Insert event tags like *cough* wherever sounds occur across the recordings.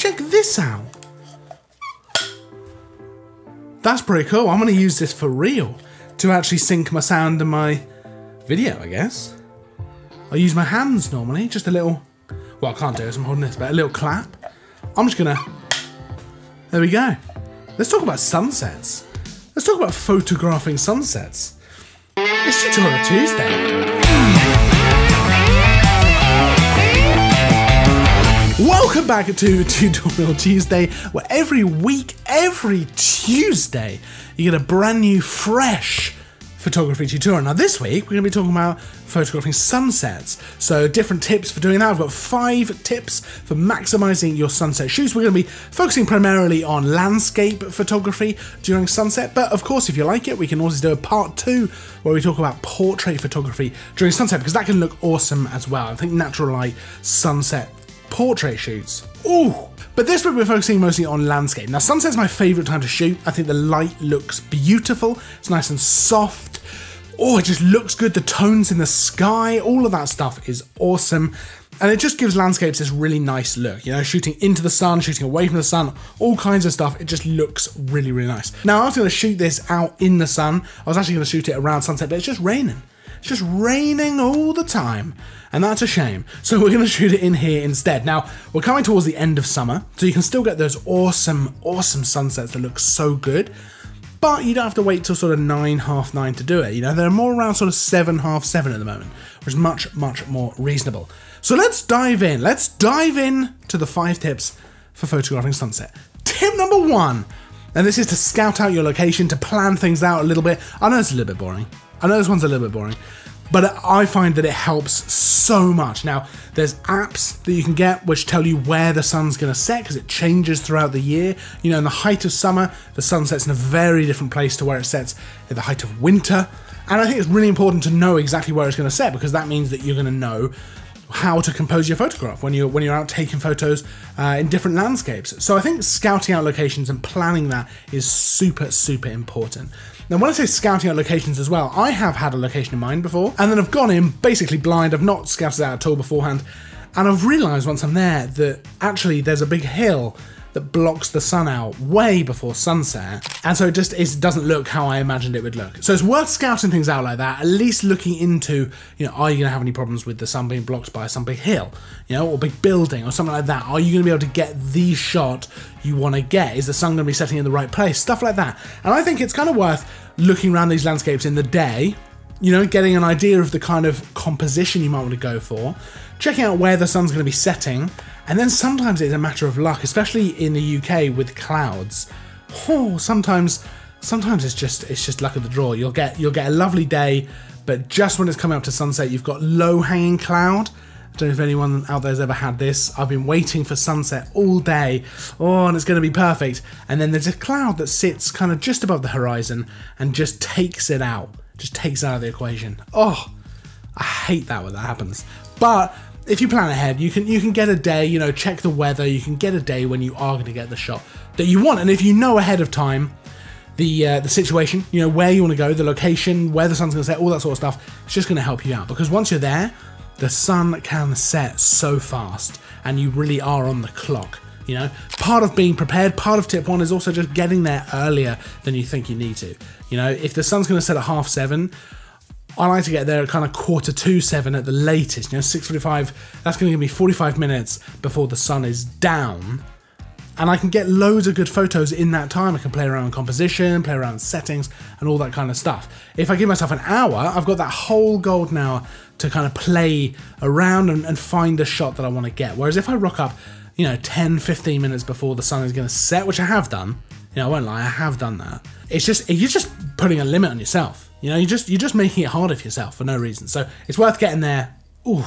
check this out. That's pretty cool. I'm going to use this for real to actually sync my sound and my video, I guess. I use my hands normally, just a little, well, I can't do it, I'm holding this, but a little clap. I'm just to, there we go. Let's talk about sunsets. Let's talk about photographing sunsets. It's Tutorial Tuesday. Back to Tutorial Tuesday, where every week, every Tuesday, you get a brand new, fresh photography tutorial. Now, this week, we're going to be talking about photographing sunsets. So, different tips for doing that. I've got five tips for maximizing your sunset shoots. We're going to be focusing primarily on landscape photography during sunset, but of course, if you like it, we can also do a part two where we talk about portrait photography during sunset because that can look awesome as well. I think natural light sunset portrait shoots. Ooh! But this week we're focusing mostly on landscape. Now sunset's my favourite time to shoot. I think the light looks beautiful. It's nice and soft. Oh, it just looks good. The tones in the sky, all of that stuff is awesome. And it just gives landscapes this really nice look. You know, shooting into the sun, shooting away from the sun, all kinds of stuff. It just looks really, really nice. Now I was going to shoot this out in the sun. I was actually going to shoot it around sunset, but it's just raining. It's just raining all the time, and that's a shame. So we're going to shoot it in here instead. Now, we're coming towards the end of summer, so you can still get those awesome, awesome sunsets that look so good, but you don't have to wait till sort of nine, half nine to do it. You know, they're more around sort of seven, half seven at the moment, which is much, much more reasonable. So let's dive in. Let's dive in to the five tips for photographing sunset. Tip number one, and this is to scout out your location, to plan things out a little bit. I know it's a little bit boring. I know this one's a little bit boring, but I find that it helps so much. Now, there's apps that you can get which tell you where the sun's going to set because it changes throughout the year. You know, in the height of summer, the sun sets in a very different place to where it sets at the height of winter. And I think it's really important to know exactly where it's going to set because that means that you're going to know how to compose your photograph when you're when you're out taking photos uh, in different landscapes. So I think scouting out locations and planning that is super super important. Now when I say scouting out locations as well, I have had a location in mind before, and then I've gone in basically blind. I've not scouted out at all beforehand, and I've realised once I'm there that actually there's a big hill that blocks the sun out way before sunset. And so it just doesn't look how I imagined it would look. So it's worth scouting things out like that, at least looking into, you know, are you gonna have any problems with the sun being blocked by some big hill, you know, or big building or something like that? Are you gonna be able to get the shot you wanna get? Is the sun gonna be setting in the right place? Stuff like that. And I think it's kind of worth looking around these landscapes in the day, you know, getting an idea of the kind of composition you might want to go for, checking out where the sun's going to be setting, and then sometimes it's a matter of luck, especially in the UK with clouds. Oh, sometimes sometimes it's just it's just luck of the draw. You'll get you'll get a lovely day, but just when it's coming up to sunset, you've got low hanging cloud. I don't know if anyone out there's ever had this. I've been waiting for sunset all day. Oh, and it's going to be perfect. And then there's a cloud that sits kind of just above the horizon and just takes it out. Just takes it out of the equation. Oh, I hate that when that happens. But if you plan ahead, you can you can get a day, you know, check the weather, you can get a day when you are going to get the shot that you want. And if you know ahead of time the uh, the situation, you know, where you want to go, the location, where the sun's going to set, all that sort of stuff, it's just going to help you out because once you're there, the sun can set so fast and you really are on the clock. You know, part of being prepared, part of tip one is also just getting there earlier than you think you need to. You know, if the sun's going to set at half seven, I like to get there at kind of quarter to seven at the latest. You know, 6.45, that's going to give me 45 minutes before the sun is down. And I can get loads of good photos in that time. I can play around with composition, play around with settings, and all that kind of stuff. If I give myself an hour, I've got that whole golden hour to kind of play around and, and find a shot that I want to get. Whereas if I rock up, you know, 10, 15 minutes before the sun is going to set, which I have done, you know, I won't lie, I have done that. It's just, you're just putting a limit on yourself. You know, you're just you're just making it harder for yourself for no reason. So it's worth getting there. Ooh,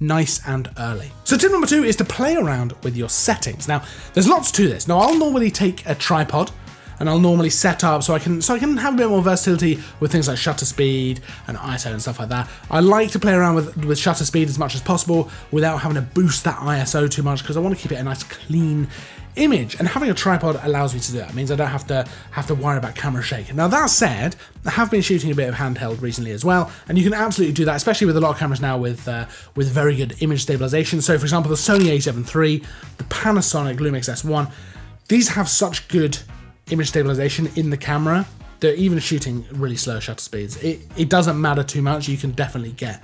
nice and early. So tip number two is to play around with your settings. Now, there's lots to this. Now, I'll normally take a tripod and I'll normally set up so I can so I can have a bit more versatility with things like shutter speed and ISO and stuff like that. I like to play around with, with shutter speed as much as possible without having to boost that ISO too much because I want to keep it a nice clean image and having a tripod allows me to do that. It means I don't have to have to worry about camera shake. Now that said, I have been shooting a bit of handheld recently as well, and you can absolutely do that, especially with a lot of cameras now with uh, with very good image stabilization. So for example, the Sony a7 III, the Panasonic Lumix S1, these have such good image stabilization in the camera that even shooting really slow shutter speeds, it, it doesn't matter too much. You can definitely get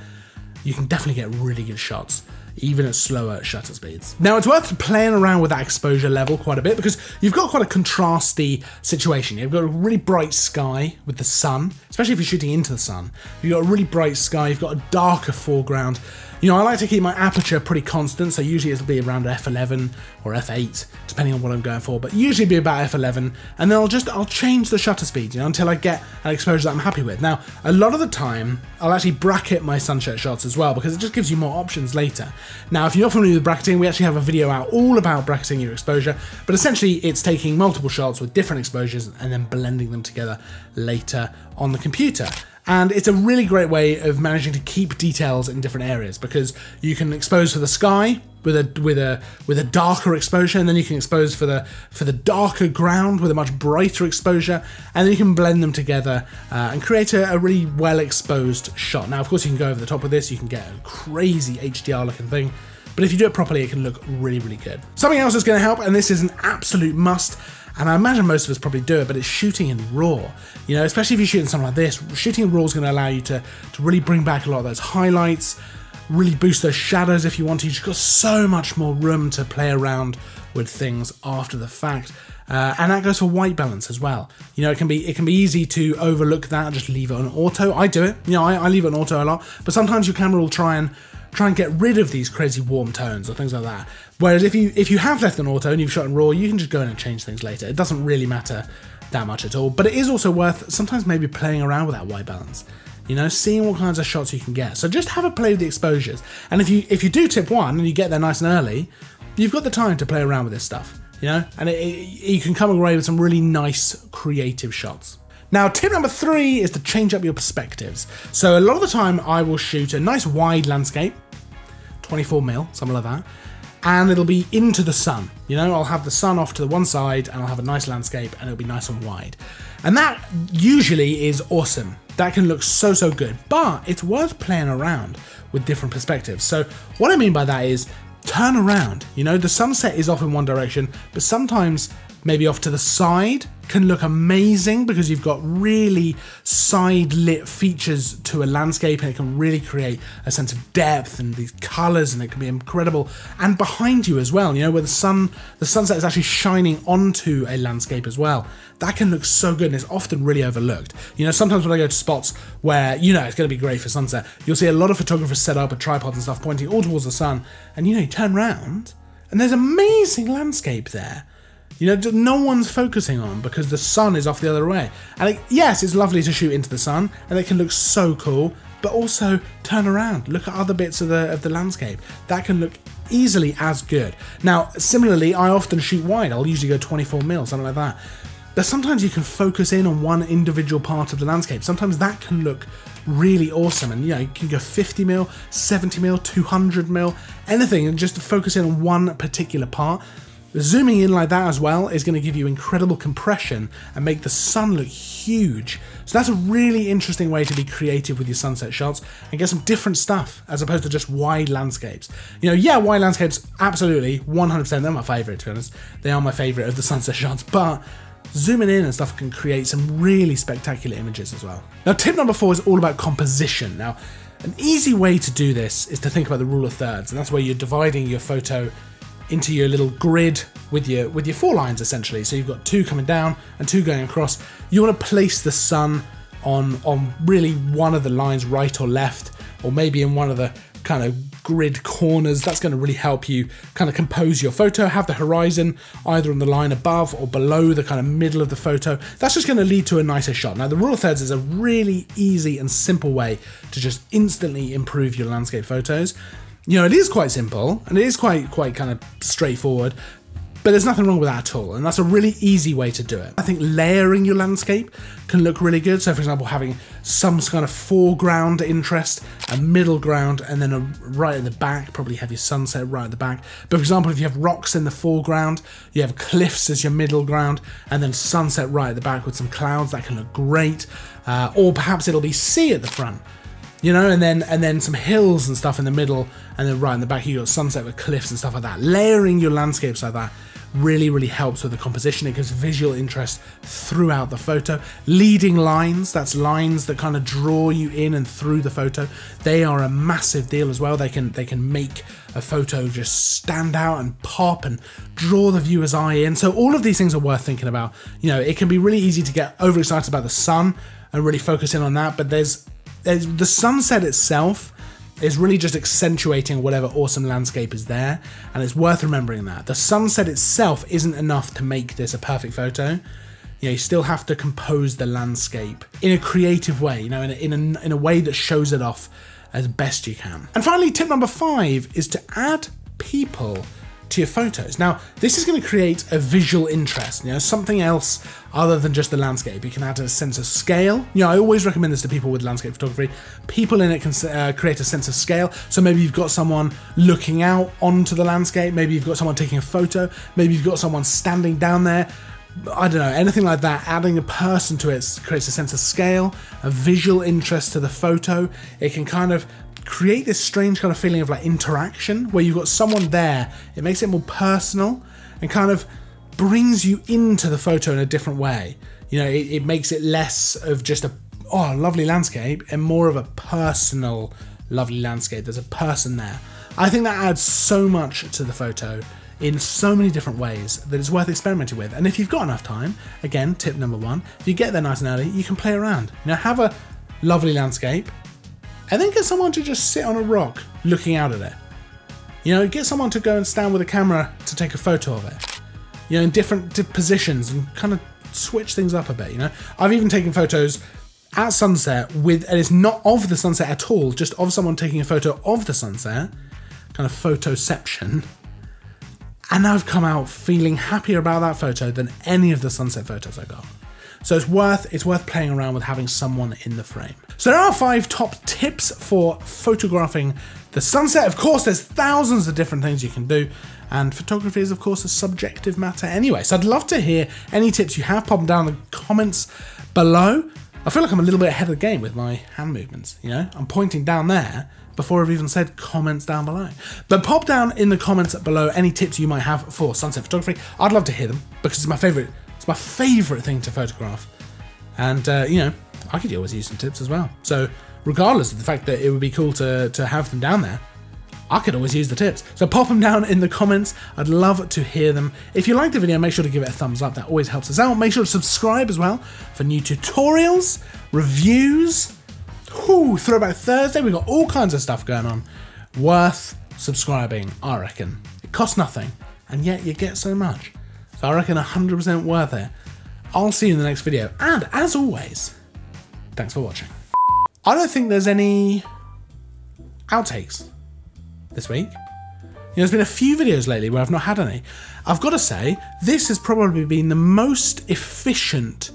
you can definitely get really good shots even at slower shutter speeds. Now it's worth playing around with that exposure level quite a bit because you've got quite a contrasty situation. You've got a really bright sky with the sun, especially if you're shooting into the sun. You've got a really bright sky, you've got a darker foreground, you know, I like to keep my aperture pretty constant, so usually it'll be around f11 or f8, depending on what I'm going for, but usually be about f11, and then I'll just, I'll change the shutter speed, you know, until I get an exposure that I'm happy with. Now, a lot of the time, I'll actually bracket my sunset shots as well, because it just gives you more options later. Now, if you're not familiar with bracketing, we actually have a video out all about bracketing your exposure, but essentially it's taking multiple shots with different exposures and then blending them together later on the computer. And it's a really great way of managing to keep details in different areas because you can expose for the sky with a with a with a darker exposure, and then you can expose for the for the darker ground with a much brighter exposure, and then you can blend them together uh, and create a, a really well exposed shot. Now, of course, you can go over the top of this, you can get a crazy HDR looking thing. But if you do it properly, it can look really, really good. Something else that's going to help, and this is an absolute must, and I imagine most of us probably do it, but it's shooting in RAW. You know, especially if you're shooting something like this, shooting in RAW is going to allow you to, to really bring back a lot of those highlights, really boost those shadows if you want to. You've got so much more room to play around with things after the fact. Uh, and that goes for white balance as well. You know, it can be it can be easy to overlook that and just leave it on auto. I do it. You know, I, I leave it on auto a lot, but sometimes your camera will try and try and get rid of these crazy warm tones or things like that. Whereas if you if you have left an auto and you've shot in RAW, you can just go in and change things later. It doesn't really matter that much at all. But it is also worth sometimes maybe playing around with that white balance. You know, seeing what kinds of shots you can get. So just have a play with the exposures. And if you if you do tip one and you get there nice and early, you've got the time to play around with this stuff. You know, and it, it, you can come away with some really nice creative shots. Now, tip number three is to change up your perspectives. So a lot of the time I will shoot a nice wide landscape 24 mil, something like that. And it'll be into the sun. You know, I'll have the sun off to the one side and I'll have a nice landscape and it'll be nice and wide. And that usually is awesome. That can look so, so good. But it's worth playing around with different perspectives. So what I mean by that is turn around. You know, the sunset is off in one direction, but sometimes maybe off to the side can look amazing because you've got really side lit features to a landscape and it can really create a sense of depth and these colors and it can be incredible. And behind you as well you know where the sun the sunset is actually shining onto a landscape as well. That can look so good and it's often really overlooked. You know sometimes when i go to spots where you know it's going to be great for sunset you'll see a lot of photographers set up a tripod and stuff pointing all towards the sun. And you know you turn around and there's amazing landscape there you know, no one's focusing on because the sun is off the other way. And it, yes, it's lovely to shoot into the sun, and it can look so cool. But also turn around, look at other bits of the of the landscape. That can look easily as good. Now, similarly, I often shoot wide. I'll usually go 24 mil, something like that. But sometimes you can focus in on one individual part of the landscape. Sometimes that can look really awesome. And you know, you can go 50 mil, 70 mil, 200 mil, anything, and just focus in on one particular part. Zooming in like that as well is going to give you incredible compression and make the sun look huge. So that's a really interesting way to be creative with your sunset shots and get some different stuff as opposed to just wide landscapes. You know, yeah, wide landscapes, absolutely, 100%, they're my favourite to be honest. They are my favourite of the *laughs* sunset shots, but zooming in and stuff can create some really spectacular images as well. Now tip number four is all about composition. Now, an easy way to do this is to think about the rule of thirds, and that's where you're dividing your photo into your little grid with your with your four lines essentially. So you've got two coming down and two going across. You want to place the sun on on really one of the lines right or left or maybe in one of the kind of grid corners that's going to really help you kind of compose your photo have the horizon either on the line above or below the kind of middle of the photo that's just going to lead to a nicer shot now the rule of thirds is a really easy and simple way to just instantly improve your landscape photos you know, it is quite simple and it is quite quite kind of straightforward. But there's nothing wrong with that at all, and that's a really easy way to do it. I think layering your landscape can look really good. So, for example, having some kind of foreground interest, a middle ground, and then a right at the back, probably have your sunset right at the back. But for example, if you have rocks in the foreground, you have cliffs as your middle ground, and then sunset right at the back with some clouds, that can look great. Uh, or perhaps it'll be sea at the front you know, and then and then some hills and stuff in the middle, and then right in the back you got sunset with cliffs and stuff like that. Layering your landscapes like that really, really helps with the composition. It gives visual interest throughout the photo. Leading lines, that's lines that kind of draw you in and through the photo. They are a massive deal as well. They can they can make a photo just stand out and pop and draw the viewer's eye in. So all of these things are worth thinking about. You know, it can be really easy to get overexcited about the sun and really focus in on that, but there's the sunset itself is really just accentuating whatever awesome landscape is there, and it's worth remembering that. The sunset itself isn't enough to make this a perfect photo. You know, you still have to compose the landscape in a creative way, you know, in a, in a, in a way that shows it off as best you can. And finally, tip number five is to add people to your photos. Now, this is going to create a visual interest, you know, something else other than just the landscape. You can add a sense of scale. You know, I always recommend this to people with landscape photography. People in it can uh, create a sense of scale. So maybe you've got someone looking out onto the landscape, maybe you've got someone taking a photo, maybe you've got someone standing down there. I don't know, anything like that, adding a person to it creates a sense of scale, a visual interest to the photo. It can kind of create this strange kind of feeling of like interaction where you've got someone there. It makes it more personal and kind of brings you into the photo in a different way. You know, it, it makes it less of just a oh lovely landscape and more of a personal lovely landscape. There's a person there. I think that adds so much to the photo in so many different ways that it's worth experimenting with. And if you've got enough time, again, tip number one, if you get there nice and early, you can play around. You have a lovely landscape, and then get someone to just sit on a rock looking out at it. You know, get someone to go and stand with a camera to take a photo of it. You know, in different positions and kind of switch things up a bit, you know. I've even taken photos at sunset with, and it's not of the sunset at all, just of someone taking a photo of the sunset, kind of photoception. And I've come out feeling happier about that photo than any of the sunset photos I got. So it's worth it's worth playing around with having someone in the frame. So there are five top tips for photographing the sunset. Of course, there's thousands of different things you can do, and photography is of course a subjective matter anyway. So I'd love to hear any tips you have. Pop them down in the comments below. I feel like I'm a little bit ahead of the game with my hand movements. You know, I'm pointing down there before I've even said comments down below. But pop down in the comments below any tips you might have for sunset photography. I'd love to hear them because it's my favorite it's my favourite thing to photograph. And, uh, you know, I could always use some tips as well. So, regardless of the fact that it would be cool to, to have them down there, I could always use the tips. So pop them down in the comments. I'd love to hear them. If you like the video, make sure to give it a thumbs up. That always helps us out. Make sure to subscribe as well for new tutorials, reviews. Whoo, Throwback Thursday. We've got all kinds of stuff going on. Worth subscribing, I reckon. It costs nothing, and yet you get so much. So I reckon 100% worth it. I'll see you in the next video. And as always, thanks for watching. I don't think there's any outtakes this week. You know, there's been a few videos lately where I've not had any. I've got to say, this has probably been the most efficient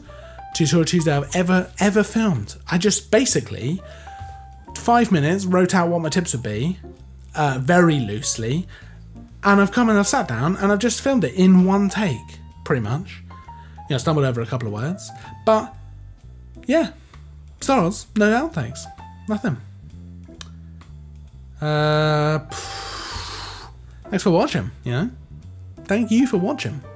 Tutorial Tuesday I've ever, ever filmed. I just basically, five minutes, wrote out what my tips would be, uh, very loosely, and I've come and I've sat down and I've just filmed it in one take, pretty much. You know, stumbled over a couple of words. But, yeah. Stars, no doubt, thanks. Nothing. Uh, thanks for watching, you know? Thank you for watching.